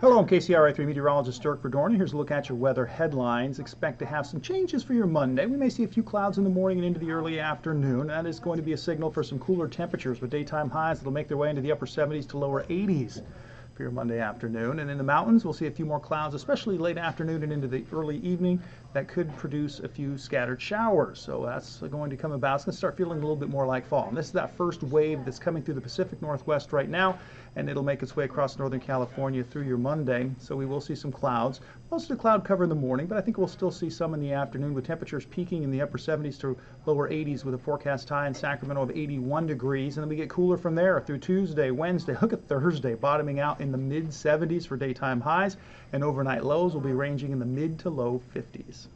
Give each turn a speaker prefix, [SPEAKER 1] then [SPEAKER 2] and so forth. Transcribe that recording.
[SPEAKER 1] Hello, I'm KCRA3 meteorologist Dirk Verdoorn. Here's a look at your weather headlines. Expect to have some changes for your Monday. We may see a few clouds in the morning and into the early afternoon. That is going to be a signal for some cooler temperatures with daytime highs that'll make their way into the upper 70s to lower 80s for your Monday afternoon. And in the mountains, we'll see a few more clouds, especially late afternoon and into the early evening, that could produce a few scattered showers. So that's going to come about. It's going to start feeling a little bit more like fall. And this is that first wave that's coming through the Pacific Northwest right now, and it'll make its way across Northern California through your Monday. So we will see some clouds. Most of the cloud cover in the morning, but I think we'll still see some in the afternoon with temperatures peaking in the upper 70s to lower 80s with a forecast high in Sacramento of 81 degrees. And then we get cooler from there through Tuesday, Wednesday, look at Thursday, bottoming out in in the mid 70s for daytime highs, and overnight lows will be ranging in the mid to low 50s.